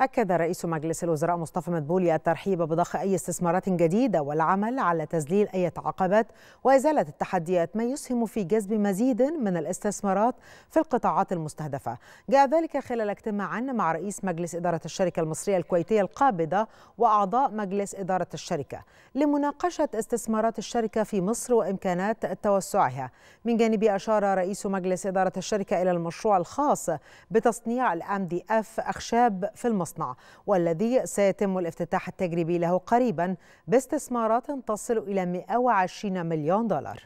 أكد رئيس مجلس الوزراء مصطفى مدبولي الترحيب بضخ أي استثمارات جديدة والعمل على تذليل أي عقبات وإزالة التحديات ما يسهم في جذب مزيد من الاستثمارات في القطاعات المستهدفة. جاء ذلك خلال اجتماع مع رئيس مجلس إدارة الشركة المصرية الكويتية القابضة وأعضاء مجلس إدارة الشركة لمناقشة استثمارات الشركة في مصر وإمكانات توسعها. من جانبه أشار رئيس مجلس إدارة الشركة إلى المشروع الخاص بتصنيع الأم دي أف أخشاب في المصنع المصنع والذي سيتم الافتتاح التجريبي له قريبا باستثمارات تصل إلى 120 مليون دولار.